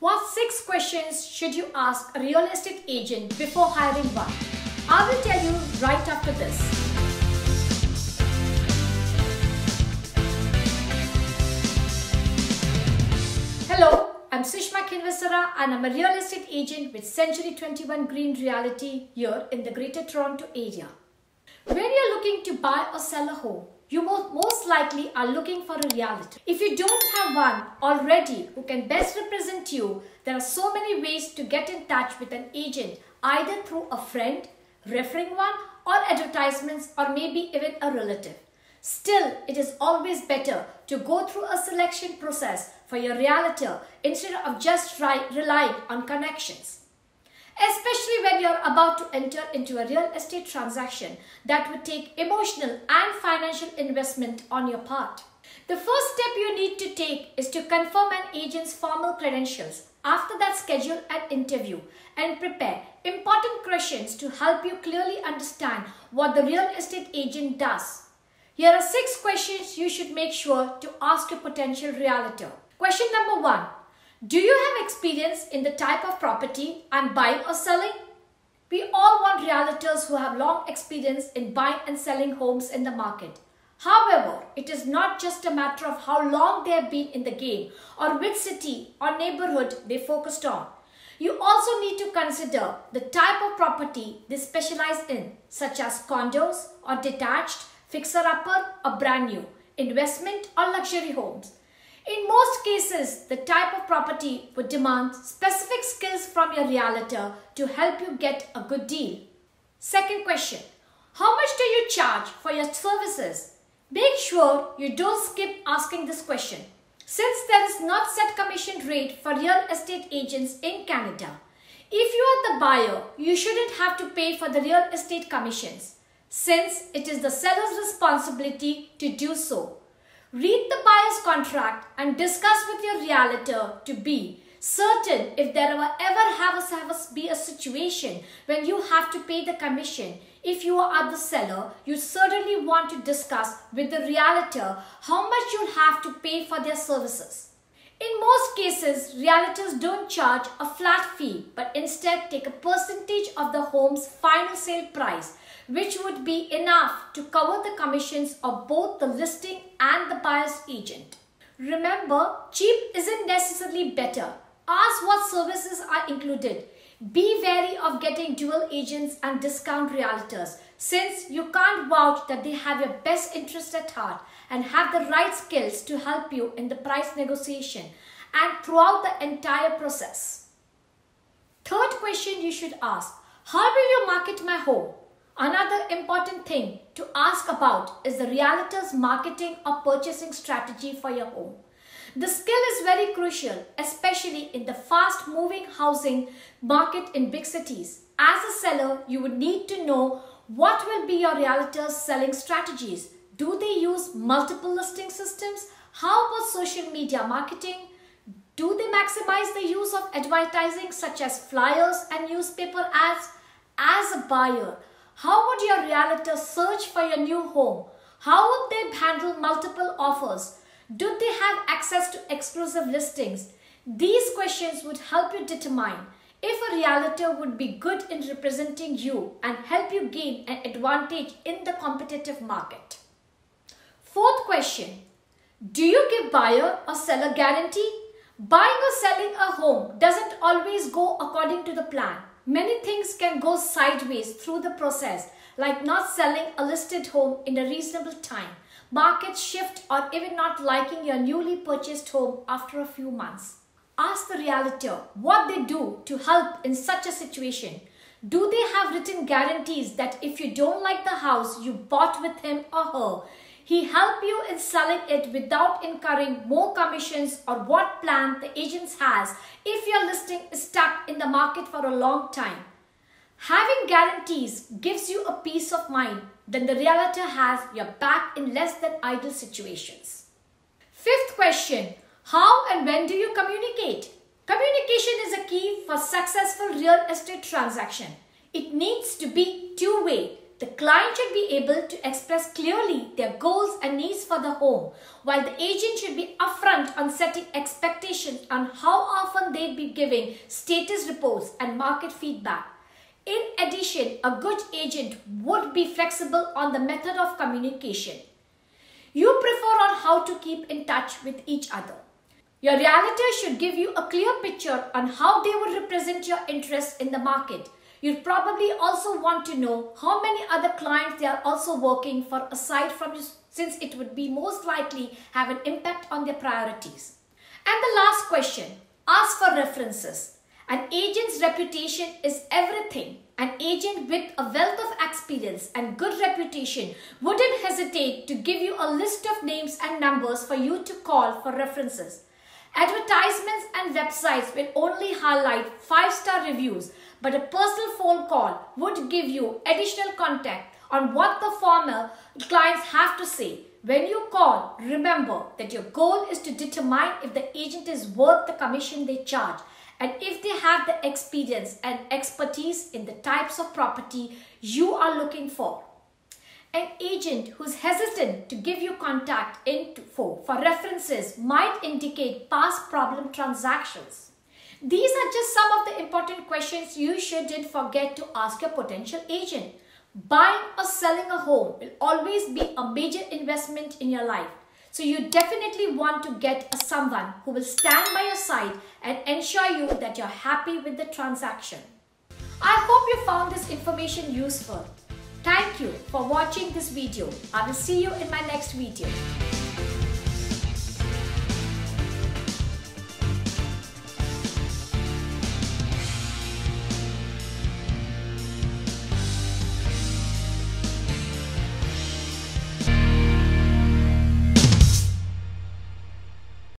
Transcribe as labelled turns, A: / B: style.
A: What six questions should you ask a real estate agent before hiring one? I will tell you right after this. Hello, I'm Sushma Khinvasara and I'm a real estate agent with Century 21 Green Realty here in the Greater Toronto area. When you're looking to buy or sell a home, you most likely are looking for a realtor. If you don't have one already who can best represent you, there are so many ways to get in touch with an agent, either through a friend, referring one, or advertisements, or maybe even a relative. Still, it is always better to go through a selection process for your realtor instead of just relying on connections especially when you're about to enter into a real estate transaction that would take emotional and financial investment on your part. The first step you need to take is to confirm an agent's formal credentials. After that, schedule an interview and prepare important questions to help you clearly understand what the real estate agent does. Here are six questions you should make sure to ask your potential realtor. Question number one do you have experience in the type of property I'm buying or selling? We all want realtors who have long experience in buying and selling homes in the market. However, it is not just a matter of how long they have been in the game or which city or neighborhood they focused on. You also need to consider the type of property they specialize in, such as condos or detached, fixer-upper or brand new, investment or luxury homes. In most cases, the type of property would demand specific skills from your realtor to help you get a good deal. Second question, how much do you charge for your services? Make sure you don't skip asking this question. Since there is not set commission rate for real estate agents in Canada, if you are the buyer, you shouldn't have to pay for the real estate commissions since it is the seller's responsibility to do so. Read the buyer's contract and discuss with your realtor to be certain if there ever have a, have a, be a situation when you have to pay the commission. If you are the seller, you certainly want to discuss with the realtor how much you'll have to pay for their services. In most cases, realtors don't charge a flat fee but instead take a percentage of the home's final sale price which would be enough to cover the commissions of both the listing and the buyer's agent. Remember, cheap isn't necessarily better. Ask what services are included. Be wary of getting dual agents and discount realtors since you can't vouch that they have your best interest at heart and have the right skills to help you in the price negotiation and throughout the entire process. Third question you should ask, how will you market my home? Another important thing to ask about is the realtor's marketing or purchasing strategy for your home. The skill is very crucial, especially in the fast moving housing market in big cities. As a seller, you would need to know what will be your realtor's selling strategies. Do they use multiple listing systems? How about social media marketing? Do they maximize the use of advertising such as flyers and newspaper ads? As a buyer, how would your realtor search for your new home? How would they handle multiple offers? Do they have access to exclusive listings? These questions would help you determine if a realtor would be good in representing you and help you gain an advantage in the competitive market. Fourth question, do you give buyer or seller guarantee? Buying or selling a home doesn't always go according to the plan. Many things can go sideways through the process, like not selling a listed home in a reasonable time, market shift, or even not liking your newly purchased home after a few months. Ask the realtor what they do to help in such a situation. Do they have written guarantees that if you don't like the house you bought with him or her, he help you in selling it without incurring more commissions or what plan the agents has if your listing is stuck in the market for a long time. Having guarantees gives you a peace of mind that the realtor has your back in less than ideal situations. Fifth question, how and when do you communicate? Communication is a key for successful real estate transaction. It needs to be two-way the client should be able to express clearly their goals and needs for the home, while the agent should be upfront on setting expectations on how often they'd be giving status reports and market feedback. In addition, a good agent would be flexible on the method of communication. You prefer on how to keep in touch with each other. Your realtor should give you a clear picture on how they would represent your interests in the market You'd probably also want to know how many other clients they are also working for aside from you since it would be most likely have an impact on their priorities. And the last question, ask for references. An agent's reputation is everything. An agent with a wealth of experience and good reputation wouldn't hesitate to give you a list of names and numbers for you to call for references. Advertisements and websites will only highlight 5-star reviews, but a personal phone call would give you additional contact on what the former clients have to say. When you call, remember that your goal is to determine if the agent is worth the commission they charge and if they have the experience and expertise in the types of property you are looking for. An agent who's hesitant to give you contact info for references might indicate past problem transactions. These are just some of the important questions you shouldn't forget to ask your potential agent. Buying or selling a home will always be a major investment in your life. So you definitely want to get someone who will stand by your side and ensure you that you're happy with the transaction. I hope you found this information useful. Thank you for watching this video. I will see you in my next video.